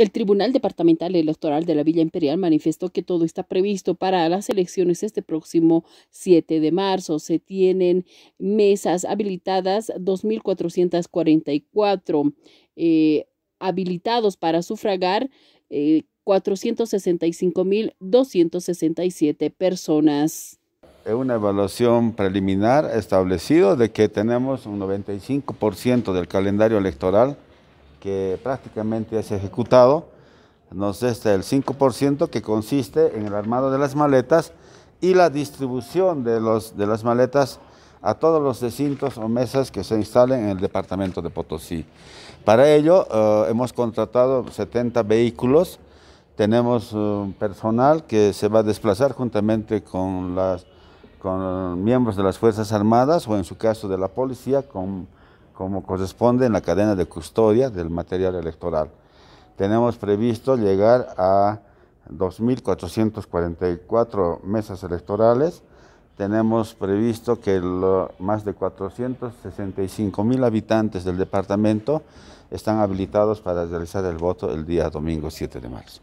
El Tribunal Departamental Electoral de la Villa Imperial manifestó que todo está previsto para las elecciones este próximo 7 de marzo. Se tienen mesas habilitadas 2.444 eh, habilitados para sufragar. Eh, 465.267 personas. Es una evaluación preliminar establecido de que tenemos un 95% del calendario electoral que prácticamente es ejecutado, nos resta el 5% que consiste en el armado de las maletas y la distribución de, los, de las maletas a todos los recintos o mesas que se instalen en el departamento de Potosí. Para ello uh, hemos contratado 70 vehículos, tenemos uh, personal que se va a desplazar juntamente con, las, con miembros de las Fuerzas Armadas o en su caso de la policía, con como corresponde en la cadena de custodia del material electoral. Tenemos previsto llegar a 2.444 mesas electorales. Tenemos previsto que más de 465.000 habitantes del departamento están habilitados para realizar el voto el día domingo 7 de marzo.